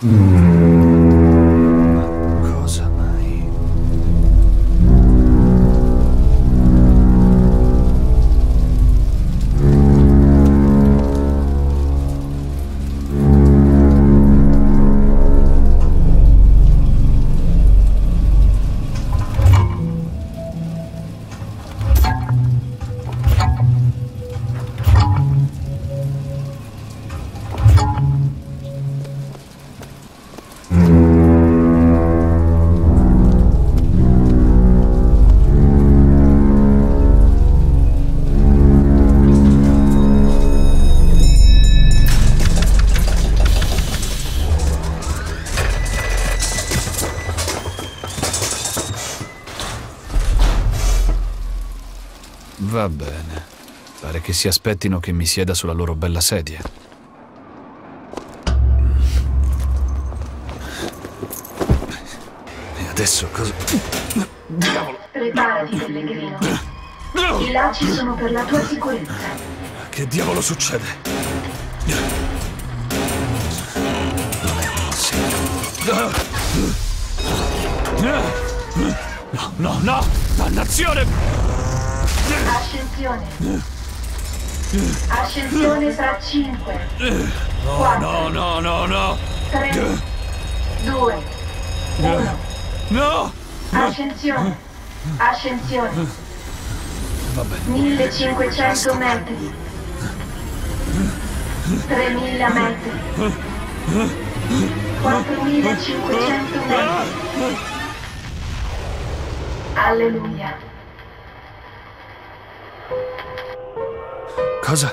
Cosa Va bene. Pare che si aspettino che mi sieda sulla loro bella sedia. E adesso cosa... Diavolo! Preparati, pellegrino. I lacci sono per la tua sicurezza. Che diavolo succede? No, no, no! Dannazione! Ascensione. Ascensione tra 5, 4, No, no, no, no! 3, 2, 1. No! Ascensione. Ascensione. Va bene. 1500 metri. 3000 metri. 4500 metri. Alleluia. 可是